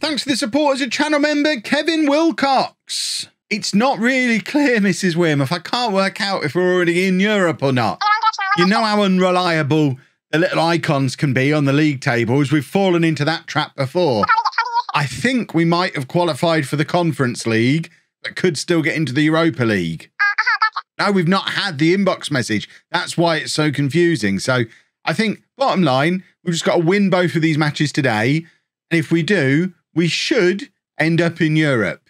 Thanks to the support as a channel member, Kevin Wilcox. It's not really clear, Mrs. Wearmouth. I can't work out if we're already in Europe or not. You know how unreliable the little icons can be on the league tables. We've fallen into that trap before. I think we might have qualified for the Conference League, but could still get into the Europa League. No, we've not had the inbox message. That's why it's so confusing. So I think, bottom line, we've just got to win both of these matches today. And if we do, we should end up in Europe.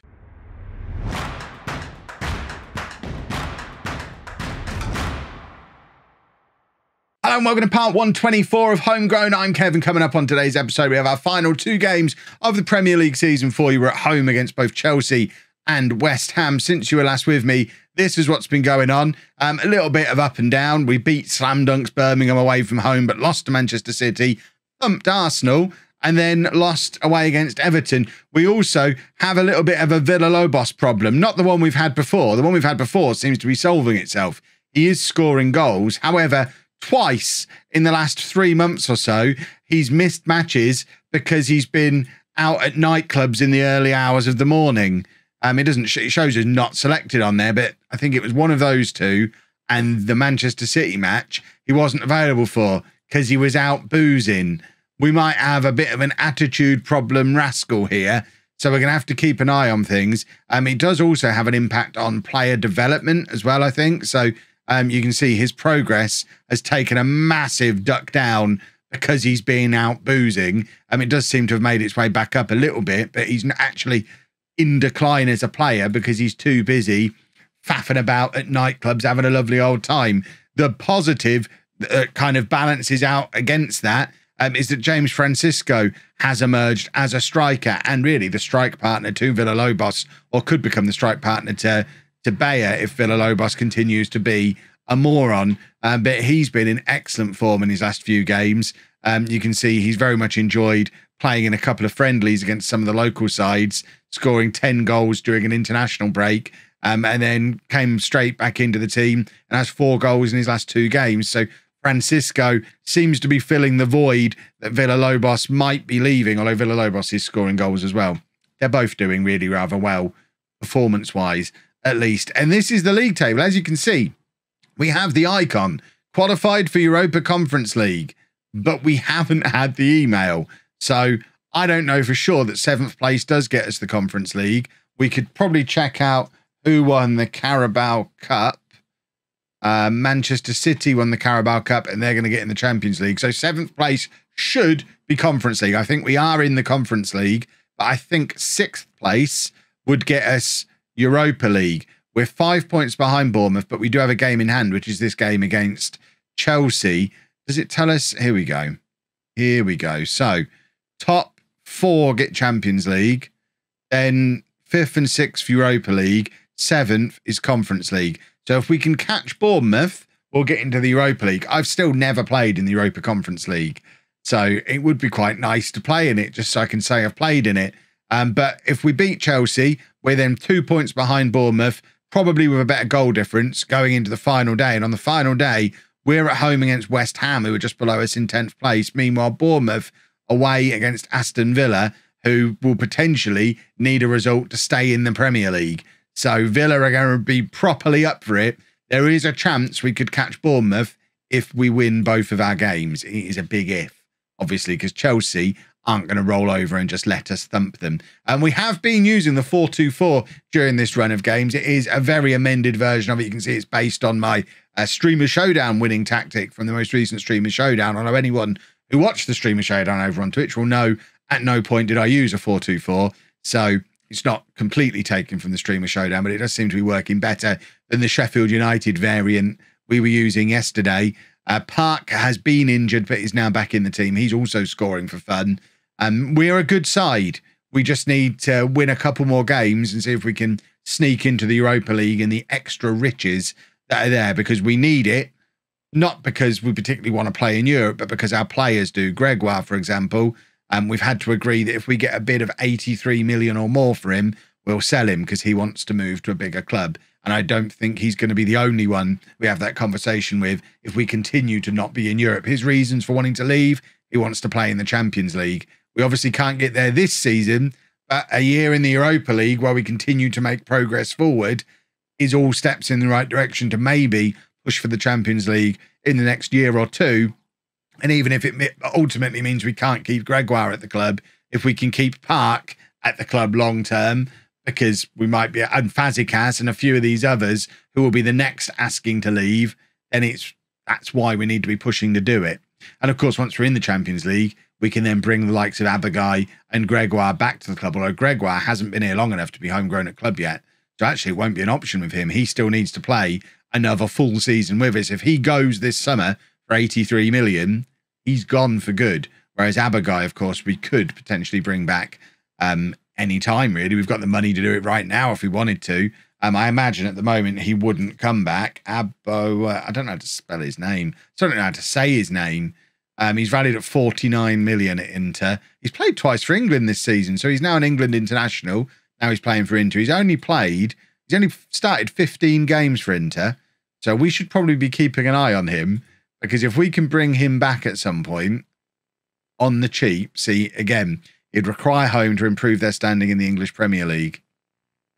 Hello and welcome to part 124 of Holme Grown. I'm Kevin. Coming up on today's episode, we have our final two games of the Premier League season for you. We're at home against both Chelsea and West Ham. Since you were last with me, this is what's been going on. Um, a little bit of up and down. We beat Slam Dunks Birmingham away from home, but lost to Manchester City, thumped Arsenal, and then lost away against Everton. We also have a little bit of a Villalobos problem, not the one we've had before. The one we've had before seems to be solving itself. He is scoring goals. However, twice in the last three months or so, he's missed matches because he's been out at nightclubs in the early hours of the morning. Um, it doesn't sh- it shows us not selected on there, but I think it was one of those two and the Manchester City match he wasn't available for because he was out boozing. We might have a bit of an attitude problem rascal here. So we're going to have to keep an eye on things. Um, it does also have an impact on player development as well, I think. So um, you can see his progress has taken a massive duck down because he's been out boozing. Um, it does seem to have made its way back up a little bit, but he's actually in decline as a player because he's too busy faffing about at nightclubs, having a lovely old time. The positive uh, kind of balances out against that um, is that James Francisco has emerged as a striker and really the strike partner to Villalobos, or could become the strike partner to to Bayer if Villalobos continues to be a moron. Um, but he's been in excellent form in his last few games. Um, you can see he's very much enjoyed playing in a couple of friendlies against some of the local sides, scoring 10 goals during an international break, um, and then came straight back into the team and has four goals in his last two games. So Francisco seems to be filling the void that Villalobos might be leaving, although Villalobos is scoring goals as well. They're both doing really rather well performance wise, at least. And this is the league table. As you can see, we have the icon qualified for Europa Conference League, but we haven't had the email. So I don't know for sure that seventh place does get us the Conference League. We could probably check out who won the Carabao Cup. Uh, Manchester City won the Carabao Cup and they're going to get in the Champions League. So seventh place should be Conference League. I think we are in the Conference League, but I think sixth place would get us Europa League. We're five points behind Bournemouth, but we do have a game in hand, which is this game against Chelsea. Does it tell us? Here we go. Here we go. So top four get Champions League, then fifth and sixth Europa League, seventh is Conference League. So if we can catch Bournemouth, we'll get into the Europa League. I've still never played in the Europa Conference League. So it would be quite nice to play in it just so I can say I've played in it. Um, but if we beat Chelsea, we're then two points behind Bournemouth, probably with a better goal difference going into the final day. And on the final day, we're at home against West Ham, who are just below us in 10th place. Meanwhile, Bournemouth away against Aston Villa, who will potentially need a result to stay in the Premier League. So Villa are going to be properly up for it. There is a chance we could catch Bournemouth if we win both of our games. It is a big if, obviously, because Chelsea aren't going to roll over and just let us thump them. And we have been using the 4-2-4 during this run of games. It is a very amended version of it. You can see it's based on my uh, Streamer Showdown winning tactic from the most recent Streamer Showdown. I know anyone who watched the Streamer Showdown over on Twitch will know at no point did I use a 4-2-4. So it's not completely taken from the Streamer Showdown, but it does seem to be working better than the Sheffield United variant we were using yesterday. Uh, Park has been injured, but is now back in the team. He's also scoring for fun. Um, we're a good side. We just need to win a couple more games and see if we can sneak into the Europa League and the extra riches that are there because we need it. Not because we particularly want to play in Europe, but because our players do. Gregoire, for example, um, we've had to agree that if we get a bid of 83 million or more for him, we'll sell him because he wants to move to a bigger club. And I don't think he's going to be the only one we have that conversation with if we continue to not be in Europe. His reasons for wanting to leave, he wants to play in the Champions League We obviously can't get there this season, but a year in the Europa League where we continue to make progress forward is all steps in the right direction to maybe push for the Champions League in the next year or two. And even if it ultimately means we can't keep Gregoire at the club, if we can keep Park at the club long term, because we might be, and Fazekas and a few of these others who will be the next asking to leave, then it's that's why we need to be pushing to do it. And of course, once we're in the Champions League, we can then bring the likes of Abagai and Gregoire back to the club. Although Gregoire hasn't been here long enough to be homegrown at club yet. So actually, it won't be an option with him. He still needs to play another full season with us. If he goes this summer for 83 million, he's gone for good. Whereas Abagai, of course, we could potentially bring back um, any time, really. We've got the money to do it right now if we wanted to. Um, I imagine at the moment he wouldn't come back. Abo, uh, I don't know how to spell his name. I don't know how to say his name. Um, he's valued at 49 million at Inter. He's played twice for England this season, so he's now an England international. Now he's playing for Inter. He's only played, he's only started 15 games for Inter. So we should probably be keeping an eye on him because if we can bring him back at some point on the cheap, see, again, it'd require Holme to improve their standing in the English Premier League.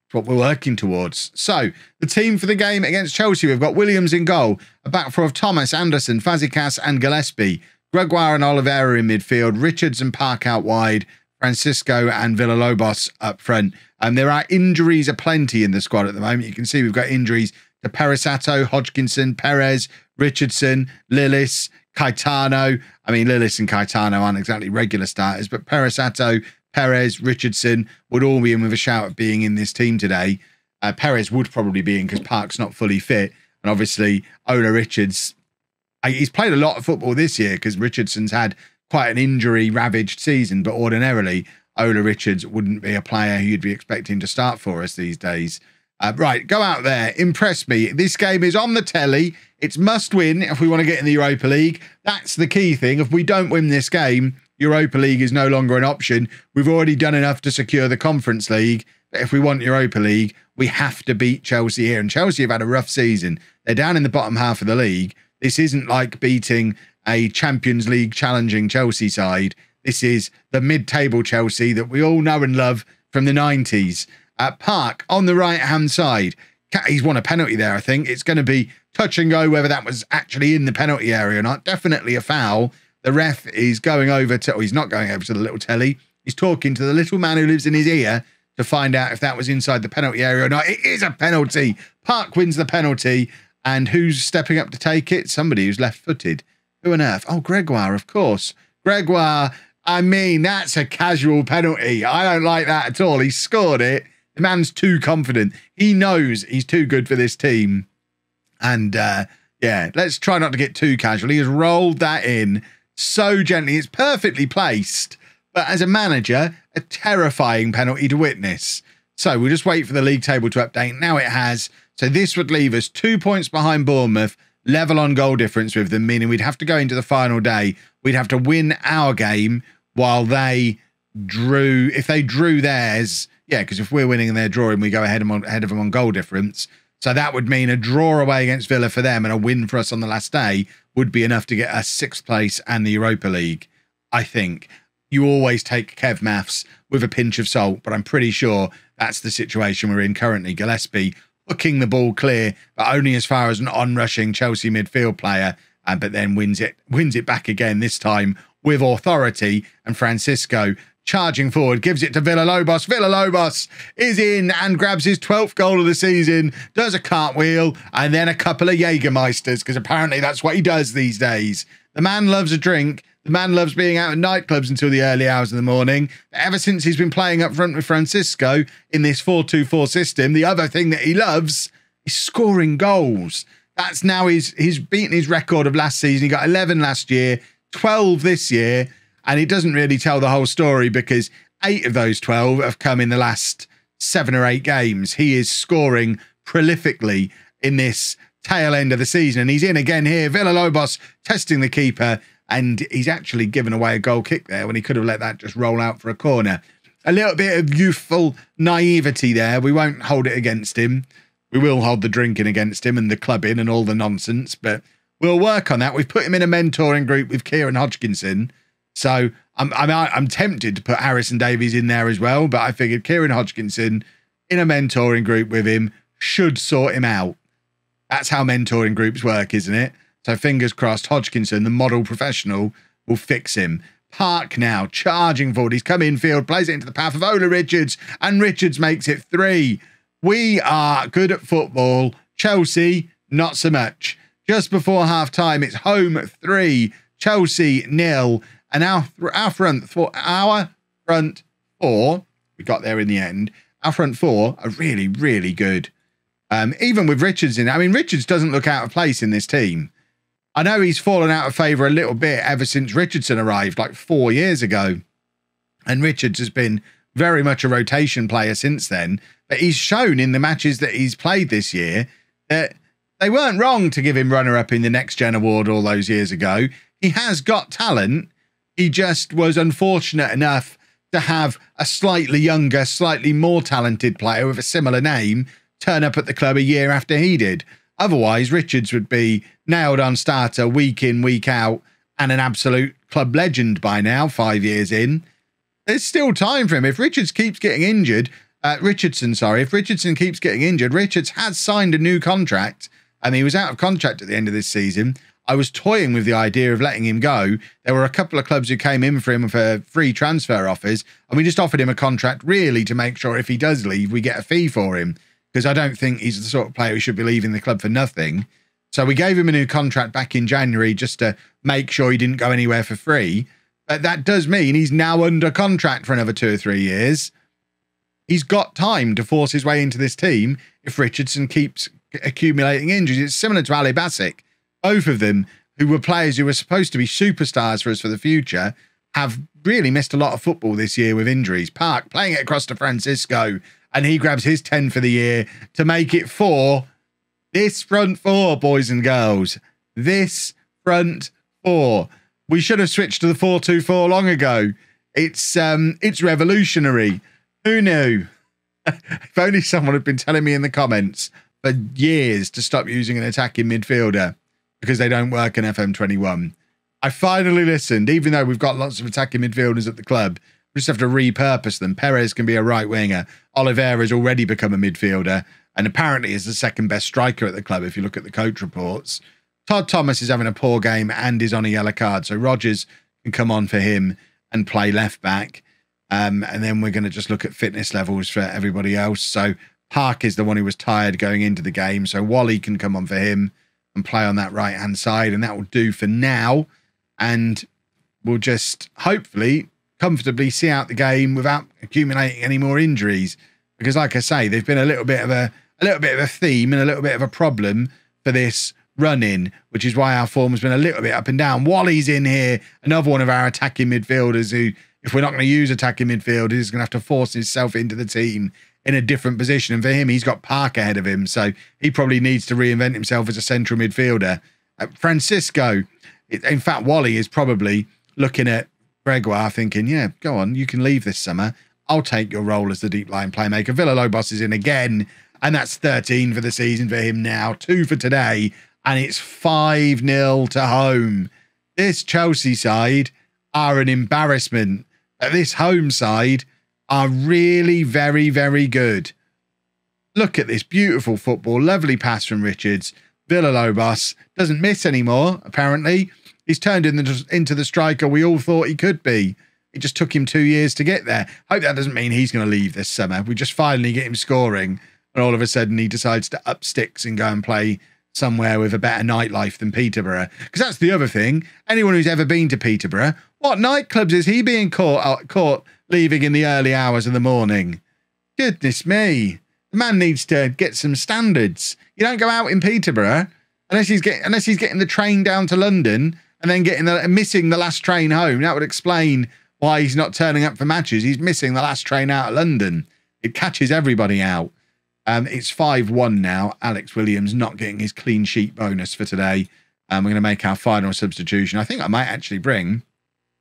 It's what we're working towards. So, the team for the game against Chelsea, we've got Williams in goal, a back four of Thomas, Anderson, Fazekas, and Gillespie. Gregoire and Oliveira in midfield, Richards and Park out wide, Francisco and Villalobos up front. And there are injuries aplenty in the squad at the moment. You can see we've got injuries to Perisatto, Hodgkinson, Perez, Richardson, Lillis, Caetano. I mean, Lillis and Caetano aren't exactly regular starters, but Perisatto, Perez, Richardson would all be in with a shout at being in this team today. Uh, Perez would probably be in because Park's not fully fit. And obviously, Ola Richards he's played a lot of football this year because Richardson's had quite an injury ravaged season, but ordinarily Ola Richards wouldn't be a player who you'd be expecting to start for us these days. Uh, right, go out there, impress me. This game is on the telly. It's must win if we want to get in the Europa League. That's the key thing. If we don't win this game, Europa League is no longer an option. We've already done enough to secure the Conference League. But if we want Europa League, we have to beat Chelsea here. And Chelsea have had a rough season. They're down in the bottom half of the league. This isn't like beating a Champions League challenging Chelsea side. This is the mid table Chelsea that we all know and love from the 90s. At Park on the right hand side, he's won a penalty there, I think. It's going to be touch and go whether that was actually in the penalty area or not. Definitely a foul. The ref is going over to, oh, he's not going over to the little telly. He's talking to the little man who lives in his ear to find out if that was inside the penalty area or not. It is a penalty. Park wins the penalty. And who's stepping up to take it? Somebody who's left footed. Who on earth? Oh, Gregoire, of course. Gregoire, I mean, that's a casual penalty. I don't like that at all. He scored it. The man's too confident. He knows he's too good for this team. And uh, yeah, let's try not to get too casual. He has rolled that in so gently. It's perfectly placed. But as a manager, a terrifying penalty to witness. So we'll just wait for the league table to update. Now it has. So this would leave us two points behind Bournemouth, level on goal difference with them, meaning we'd have to go into the final day. We'd have to win our game while they drew. If they drew theirs, yeah, because if we're winning and they're drawing, we go ahead, on, ahead of them on goal difference. So that would mean a draw away against Villa for them and a win for us on the last day would be enough to get us sixth place and the Europa League. I think you always take Kev maths with a pinch of salt, but I'm pretty sure that's the situation we're in currently. Gillespie hooking the ball clear, but only as far as an onrushing Chelsea midfield player, uh, but then wins it wins it back again this time with authority. And Francisco charging forward, gives it to Villalobos. Villalobos is in and grabs his 12th goal of the season, does a cartwheel, and then a couple of Jägermeisters, because apparently that's what he does these days. The man loves a drink, the man loves being out at nightclubs until the early hours of the morning. Ever since he's been playing up front with Francisco in this 4 2 4 system, the other thing that he loves is scoring goals. That's now he's he's beaten his record of last season. He got 11 last year, 12 this year, and it doesn't really tell the whole story because eight of those 12 have come in the last seven or eight games. He is scoring prolifically in this tail end of the season. And he's in again here. Villalobos testing the keeper and he's actually given away a goal kick there when he could have let that just roll out for a corner. A little bit of youthful naivety there. We won't hold it against him. We will hold the drinking against him and the clubbing and all the nonsense, but we'll work on that. We've put him in a mentoring group with Kieran Hodgkinson. So I'm, I'm, I'm tempted to put Harrison Davies in there as well, but I figured Kieran Hodgkinson in a mentoring group with him should sort him out. That's how mentoring groups work, isn't it? So fingers crossed, Hodgkinson, the model professional, will fix him. Park now charging forward. He's come infield, plays it into the path of Ola Richards, and Richards makes it three. We are good at football. Chelsea, not so much. Just before half time, it's Holme three, Chelsea nil, and our our front four, our front four. We got there in the end. Our front four are really, really good. Um, even with Richards in, I mean, Richards doesn't look out of place in this team. I know he's fallen out of favour a little bit ever since Richardson arrived, like four years ago. And Richards has been very much a rotation player since then. But he's shown in the matches that he's played this year that they weren't wrong to give him runner up in the next gen award all those years ago. He has got talent. He just was unfortunate enough to have a slightly younger, slightly more talented player with a similar name turn up at the club a year after he did. Otherwise, Richards would be nailed on starter week in, week out, and an absolute club legend by now, five years in. There's still time for him. If Richards keeps getting injured, uh, Richardson, sorry, if Richardson keeps getting injured, Richards has signed a new contract and he was out of contract at the end of this season. I was toying with the idea of letting him go. There were a couple of clubs who came in for him for free transfer offers, and we just offered him a contract really to make sure if he does leave, we get a fee for him because I don't think he's the sort of player who should be leaving the club for nothing. So we gave him a new contract back in January just to make sure he didn't go anywhere for free. But that does mean he's now under contract for another two or three years. He's got time to force his way into this team if Richardson keeps accumulating injuries. It's similar to Ali Bassick. Both of them, who were players who were supposed to be superstars for us for the future, have really missed a lot of football this year with injuries. Park playing it across to Francisco, and he grabs his 10 for the year to make it four. This front four, boys and girls. This front four. We should have switched to the 4-2-4 long ago. It's um it's revolutionary. Who knew? if only someone had been telling me in the comments for years to stop using an attacking midfielder because they don't work in FM21. I finally listened, even though we've got lots of attacking midfielders at the club. We just have to repurpose them. Perez can be a right winger. Oliveira has already become a midfielder and apparently is the second best striker at the club if you look at the coach reports. Todd Thomas is having a poor game and is on a yellow card. So Rogers can come on for him and play left back. Um, and then we're going to just look at fitness levels for everybody else. So Park is the one who was tired going into the game. So Wally can come on for him and play on that right hand side. And that will do for now. And we'll just hopefully comfortably see out the game without accumulating any more injuries. Because, like I say, there's been a little bit of a a little bit of a theme and a little bit of a problem for this run in, which is why our form has been a little bit up and down. Wally's in here, another one of our attacking midfielders who, if we're not going to use attacking midfielders, is going to have to force himself into the team in a different position. And for him, he's got Park ahead of him. So he probably needs to reinvent himself as a central midfielder. Uh, Francisco, in fact, Wally is probably looking at Gregoire thinking, yeah, go on, you can leave this summer. I'll take your role as the deep line playmaker. Villalobos is in again, and that's 13 for the season for him now, two for today, and it's 5 0 to Holme. This Chelsea side are an embarrassment. This Holme side are really very, very good. Look at this beautiful football. Lovely pass from Richards. Villalobos doesn't miss anymore, apparently. He's turned in the, into the striker we all thought he could be. It just took him two years to get there. Hope that doesn't mean he's going to leave this summer. We just finally get him scoring, and all of a sudden he decides to up sticks and go and play somewhere with a better nightlife than Peterborough. Because that's the other thing. Anyone who's ever been to Peterborough, what nightclubs is he being caught uh, caught leaving in the early hours of the morning? Goodness me. The man needs to get some standards. You don't go out in Peterborough unless he's getting unless he's getting the train down to London and then getting the missing the last train home. That would explain why he's not turning up for matches. He's missing the last train out of London. It catches everybody out. Um, it's 5 1 now. Alex Williams not getting his clean sheet bonus for today. Um, we're going to make our final substitution. I think I might actually bring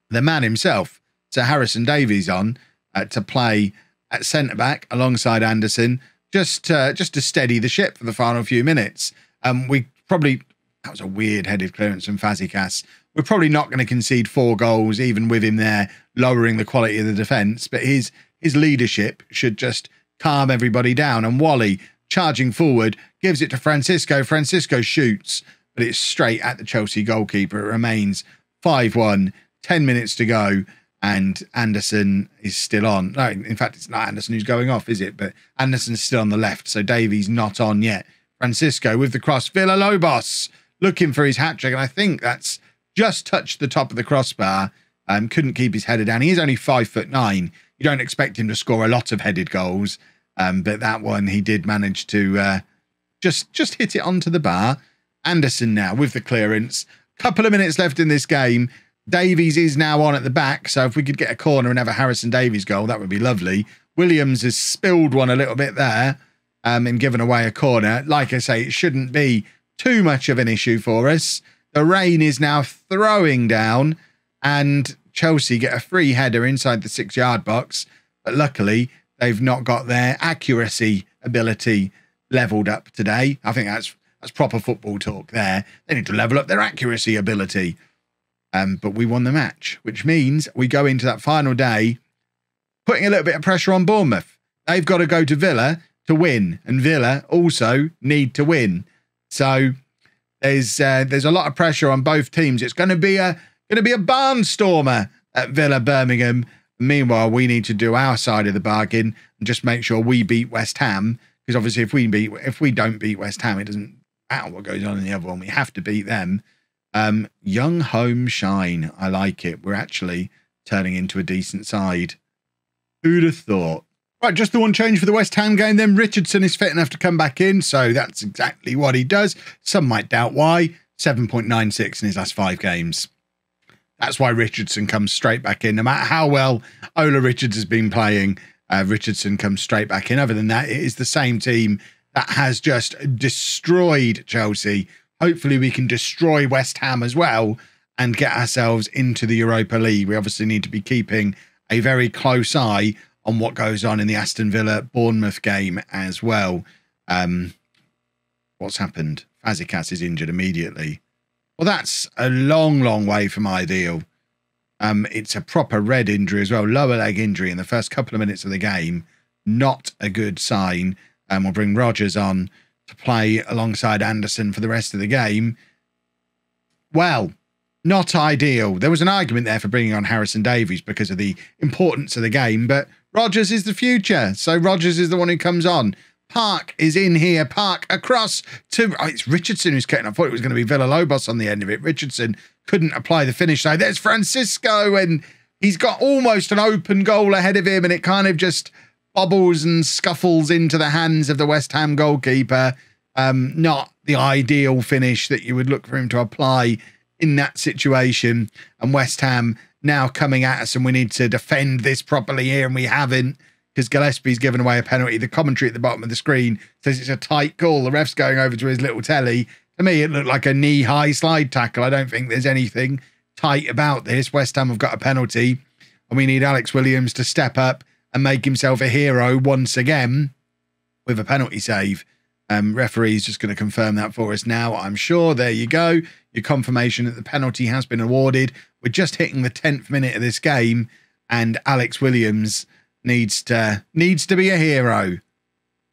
the man himself, Sir Harrison Davies, on uh, to play at centre back alongside Anderson, just uh, just to steady the ship for the final few minutes. Um, we probably that was a weird headed clearance from Fazekas. We're probably not going to concede four goals, even with him there lowering the quality of the defence, but his his leadership should just calm everybody down. And Wally charging forward gives it to Francisco. Francisco shoots, but it's straight at the Chelsea goalkeeper. It remains 5 1, 10 minutes to go, and Anderson is still on. No, in fact, it's not Anderson who's going off, is it? But Anderson's still on the left, so Davies not on yet. Francisco with the cross. Villalobos looking for his hat trick, and I think that's just touched the top of the crossbar. Um, couldn't keep his header down. He's only five foot nine. You don't expect him to score a lot of headed goals, um, but that one he did manage to uh, just just hit it onto the bar. Anderson now with the clearance. Couple of minutes left in this game. Davies is now on at the back, so if we could get a corner and have a Harrison Davies goal, that would be lovely. Williams has spilled one a little bit there um, and given away a corner. Like I say, it shouldn't be too much of an issue for us. The rain is now throwing down, and Chelsea get a free header inside the six yard box. But luckily, they've not got their accuracy ability leveled up today. I think that's that's proper football talk there. They need to level up their accuracy ability. Um, but we won the match, which means we go into that final day putting a little bit of pressure on Bournemouth. They've got to go to Villa to win, and Villa also need to win. So there's uh, there's a lot of pressure on both teams. It's going to be a going to be a barnstormer at Villa Birmingham. Meanwhile, we need to do our side of the bargain and just make sure we beat West Ham. Because obviously, if we beat if we don't beat West Ham, it doesn't matter what goes on in the other one. We have to beat them. Um, young home shine. I like it. We're actually turning into a decent side. Who'd have thought? Right, just the one change for the West Ham game. Then Richardson is fit enough to come back in, so that's exactly what he does. Some might doubt why. 7.96 in his last five games. That's why Richardson comes straight back in. No matter how well Ola Richards has been playing, uh, Richardson comes straight back in. Other than that, it is the same team that has just destroyed Chelsea. Hopefully, we can destroy West Ham as well and get ourselves into the Europa League. We obviously need to be keeping a very close eye on what goes on in the Aston Villa Bournemouth game as well. Um, what's happened? Fazekas is injured immediately. Well, that's a long, long way from ideal. Um, it's a proper red injury as well, lower leg injury in the first couple of minutes of the game. Not a good sign. And um, we'll bring Rogers on to play alongside Anderson for the rest of the game. Well, not ideal. There was an argument there for bringing on Harrison Davies because of the importance of the game, but Rogers is the future. So Rogers is the one who comes on. Park is in here. Park across to oh, it's Richardson who's cutting. I thought it was going to be Villalobos on the end of it. Richardson couldn't apply the finish. So there's Francisco, and he's got almost an open goal ahead of him, and it kind of just bobbles and scuffles into the hands of the West Ham goalkeeper. Um, not the ideal finish that you would look for him to apply in that situation. And West Ham now coming at us, and we need to defend this properly here, and we haven't because Gillespie's given away a penalty. The commentary at the bottom of the screen says it's a tight call. The ref's going over to his little telly. To me, it looked like a knee high slide tackle. I don't think there's anything tight about this. West Ham have got a penalty, and we need Alex Williams to step up and make himself a hero once again with a penalty save. Um, referee's just going to confirm that for us now. I'm sure. There you go. Your confirmation that the penalty has been awarded. We're just hitting the 10th minute of this game, and Alex Williams needs to needs to be a hero.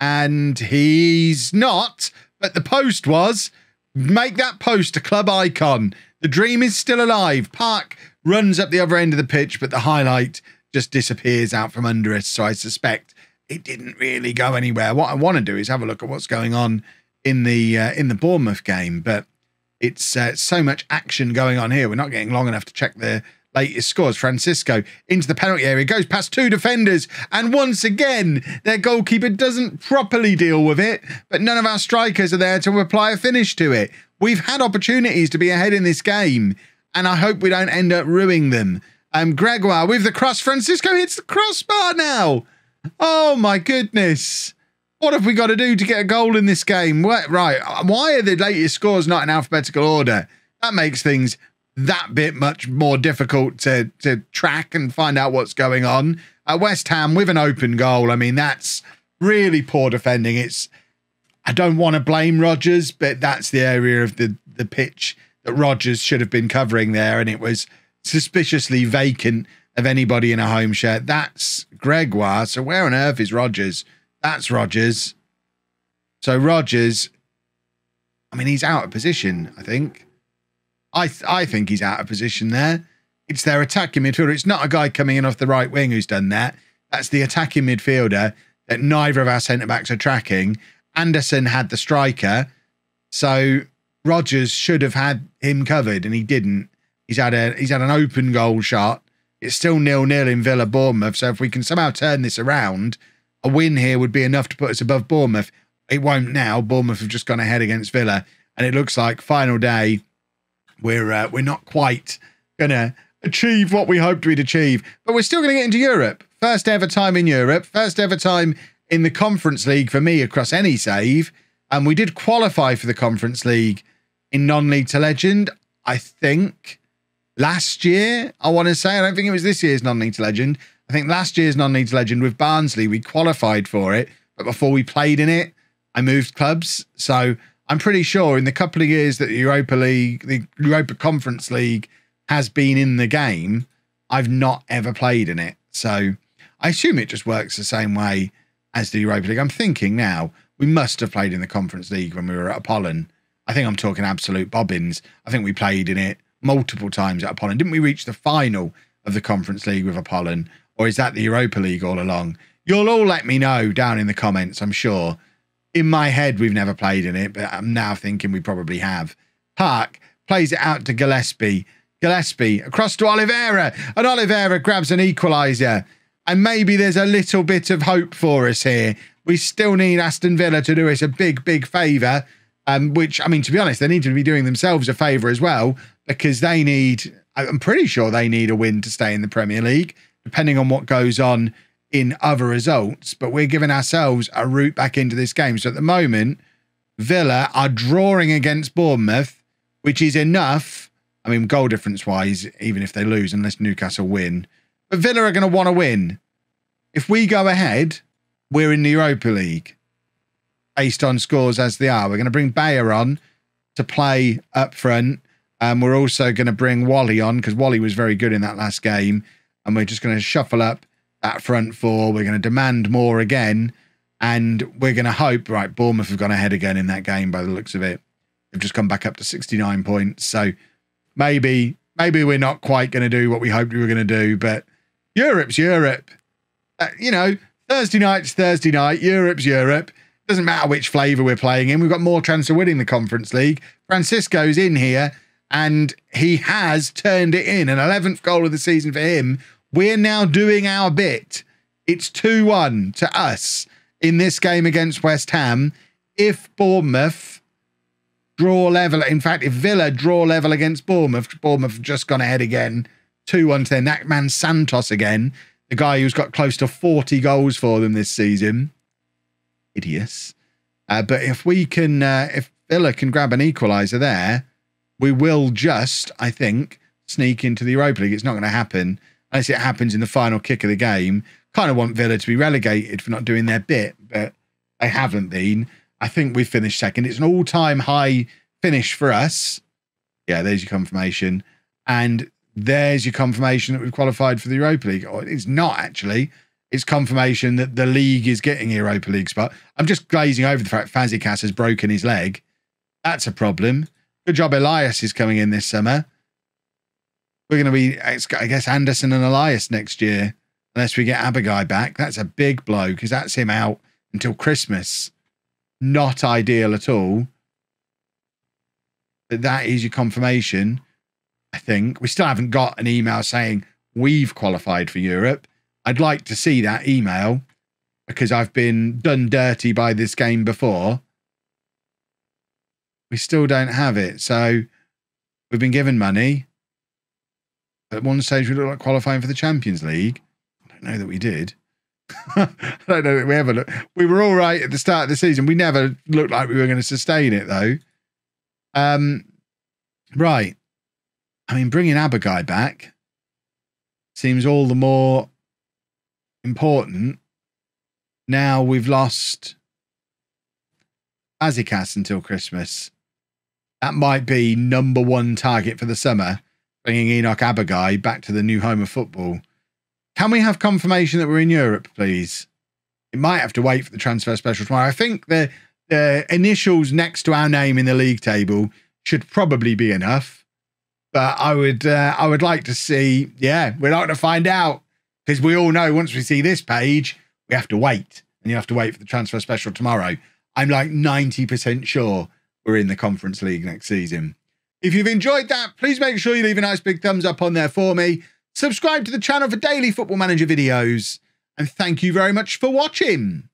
And he's not, but the post was. Make that post a club icon. The dream is still alive. Park runs up the other end of the pitch, but the highlight just disappears out from under us. So I suspect it didn't really go anywhere. What I want to do is have a look at what's going on in the uh, in the Bournemouth game, but it's uh, so much action going on here. We're not getting long enough to check the latest scores. Francisco into the penalty area goes past two defenders, and once again their goalkeeper doesn't properly deal with it. But none of our strikers are there to apply a finish to it. We've had opportunities to be ahead in this game, and I hope we don't end up ruining them. Um, Gregoire with the cross. Francisco hits the crossbar now. Oh my goodness. What have we got to do to get a goal in this game? Right. Why are the latest scores not in alphabetical order? That makes things that bit much more difficult to, to track and find out what's going on. Uh, West Ham with an open goal. I mean, that's really poor defending. It's I don't want to blame Rogers, but that's the area of the, the pitch that Rogers should have been covering there, and it was suspiciously vacant of anybody in a home shirt. That's Gregoire. So where on earth is Rogers? That's Rogers. So Rogers, I mean, he's out of position, I think. I th- I think he's out of position there. It's their attacking midfielder. It's not a guy coming in off the right wing who's done that. That's the attacking midfielder that neither of our centre backs are tracking. Anderson had the striker. So Rogers should have had him covered and he didn't. He's had a he's had an open goal shot. It's still nil nil in Villa Bournemouth. So if we can somehow turn this around, a win here would be enough to put us above Bournemouth. It won't now. Bournemouth have just gone ahead against Villa, and it looks like final day. We're uh, we're not quite gonna achieve what we hoped we'd achieve, but we're still gonna get into Europe. First ever time in Europe. First ever time in the Conference League for me across any save, and we did qualify for the Conference League in non-league to legend. I think last year. I want to say I don't think it was this year's non-league legend. I think last year's non-league legend with Barnsley we qualified for it, but before we played in it, I moved clubs. So I'm pretty sure in the couple of years that the Europa League, the Europa Conference League has been in the game, I've not ever played in it. So I assume it just works the same way as the Europa League. I'm thinking now we must have played in the Conference League when we were at Apollon. I think I'm talking absolute bobbins. I think we played in it multiple times at Apollon. Didn't we reach the final of the Conference League with Apollon? Or is that the Europa League all along? You'll all let me know down in the comments, I'm sure in my head, we've never played in it, but I'm now thinking we probably have. Park plays it out to Gillespie. Gillespie across to Oliveira, and Oliveira grabs an equaliser. And maybe there's a little bit of hope for us here. We still need Aston Villa to do us a big, big favour. Um, which, I mean, to be honest, they need to be doing themselves a favour as well because they need, I'm pretty sure they need a win to stay in the Premier League, depending on what goes on in other results, but we're giving ourselves a route back into this game. So at the moment, Villa are drawing against Bournemouth, which is enough. I mean, goal difference wise, even if they lose, unless Newcastle win. But Villa are going to want to win. If we go ahead, we're in the Europa League based on scores as they are. We're going to bring Bayer on to play up front. And we're also going to bring Wally on because Wally was very good in that last game. And we're just going to shuffle up that front four. We're going to demand more again. And we're going to hope, right, Bournemouth have gone ahead again in that game by the looks of it. They've just come back up to 69 points. So maybe, maybe we're not quite going to do what we hoped we were going to do, but Europe's Europe. Uh, you know, Thursday night's Thursday night. Europe's Europe. Doesn't matter which flavour we're playing in. We've got more chance of winning the Conference League. Francisco's in here and he has turned it in. An 11th goal of the season for him we're now doing our bit. It's 2 1 to us in this game against West Ham. If Bournemouth draw level, in fact, if Villa draw level against Bournemouth, Bournemouth have just gone ahead again 2 1 to that man Santos again, the guy who's got close to 40 goals for them this season. Idiots. Uh, but if we can, uh, if Villa can grab an equaliser there, we will just, I think, sneak into the Europa League. It's not going to happen unless it happens in the final kick of the game. Kind of want Villa to be relegated for not doing their bit, but they haven't been. I think we've finished second. It's an all time high finish for us. Yeah, there's your confirmation. And there's your confirmation that we've qualified for the Europa League. Or it's not actually. It's confirmation that the league is getting Europa League spot. I'm just glazing over the fact Fazekas has broken his leg. That's a problem. Good job Elias is coming in this summer. We're going to be, I guess, Anderson and Elias next year, unless we get Abagai back. That's a big blow because that's him out until Christmas. Not ideal at all. But that is your confirmation, I think. We still haven't got an email saying we've qualified for Europe. I'd like to see that email because I've been done dirty by this game before. We still don't have it. So we've been given money. At one stage, we looked like qualifying for the Champions League. I don't know that we did. I don't know that we ever looked. We were all right at the start of the season. We never looked like we were going to sustain it, though. Um, right. I mean, bringing Abagai back seems all the more important. Now we've lost Fazekas until Christmas. That might be number one target for the summer bringing Enoch Abagai back to the new home of football. Can we have confirmation that we're in Europe, please? It might have to wait for the transfer special tomorrow. I think the the initials next to our name in the league table should probably be enough. But I would uh, I would like to see, yeah, we're not going to find out because we all know once we see this page, we have to wait and you have to wait for the transfer special tomorrow. I'm like 90% sure we're in the Conference League next season. If you've enjoyed that, please make sure you leave a nice big thumbs up on there for me. Subscribe to the channel for daily Football Manager videos. And thank you very much for watching.